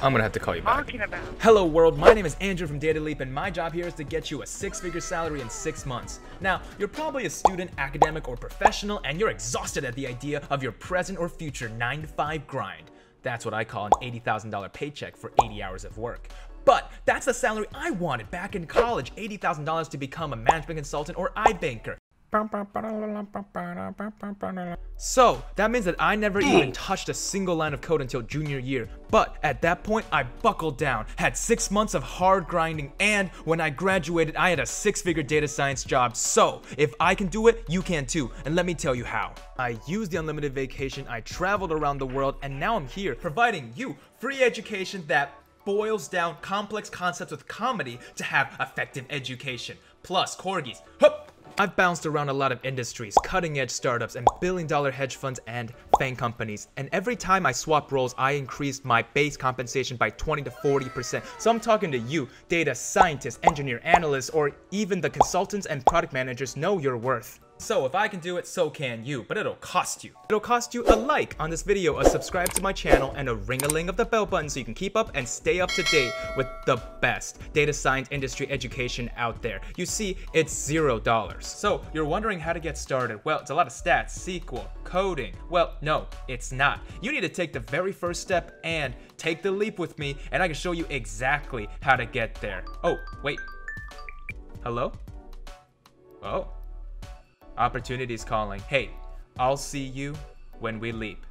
I'm gonna have to call you back. talking about? Hello world, my name is Andrew from Data Leap and my job here is to get you a six-figure salary in six months. Now, you're probably a student, academic, or professional and you're exhausted at the idea of your present or future 9 to 5 grind. That's what I call an $80,000 paycheck for 80 hours of work. But that's the salary I wanted back in college, $80,000 to become a management consultant or iBanker. So, that means that I never even touched a single line of code until junior year. But at that point, I buckled down, had six months of hard grinding, and when I graduated, I had a six figure data science job. So, if I can do it, you can too. And let me tell you how. I used the unlimited vacation, I traveled around the world, and now I'm here providing you free education that boils down complex concepts with comedy to have effective education. Plus, corgis. Hup! I've bounced around a lot of industries, cutting edge startups, and billion dollar hedge funds and FANG companies. And every time I swap roles, I increased my base compensation by 20 to 40%. So I'm talking to you, data scientists, engineer, analysts, or even the consultants and product managers know your worth. So if I can do it, so can you, but it'll cost you. It'll cost you a like on this video, a subscribe to my channel, and a ring-a-ling of the bell button so you can keep up and stay up to date with the best data science industry education out there. You see, it's zero dollars. So you're wondering how to get started. Well, it's a lot of stats, SQL, coding. Well, no, it's not. You need to take the very first step and take the leap with me, and I can show you exactly how to get there. Oh, wait. Hello? Oh. Opportunities calling. Hey, I'll see you when we leap.